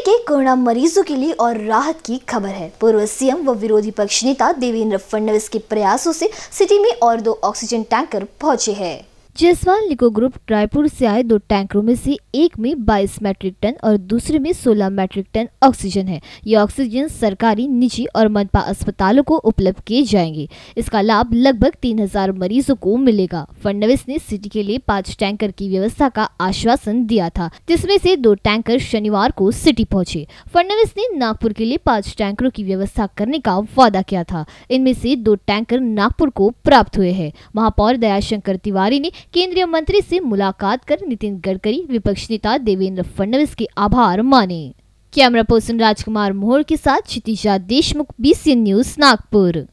के कोरोना मरीजों के लिए और राहत की खबर है। पूर्व सीएम व विरोधी पक्ष नेता देवेंद्र फडणवीस के प्रयासों से सिटी में और दो ऑक्सीजन टैंकर पहुँचे हैं। जायसवाल निको ग्रुप रायपुर से आए दो टैंकरों में से एक में 22 मैट्रिक टन और दूसरे में 16 मैट्रिक टन ऑक्सीजन है। ये ऑक्सीजन सरकारी, निजी और मनपा अस्पतालों को उपलब्ध किए जाएँगे। इसका लाभ लगभग 3000 मरीजों को मिलेगा। फडनवीस ने सिटी के लिए पाँच टैंकर की व्यवस्था का आश्वासन दिया था, जिसमें से दो टैंकर शनिवार को सिटी पहुँचे। फडनवीस ने नागपुर के लिए पाँच टैंकरों की व्यवस्था करने का वादा किया था। इनमें से दो टैंकर नागपुर को प्राप्त हुए हैं। महापौर दयाशंकर तिवारी ने केंद्रीय मंत्री से मुलाकात कर नितिन गडकरी, विपक्ष नेता देवेंद्र फडणवीस के आभार माने। कैमरा पर्सन राजकुमार मोहर के साथ क्षितिजा देशमुख बी न्यूज़ नागपुर।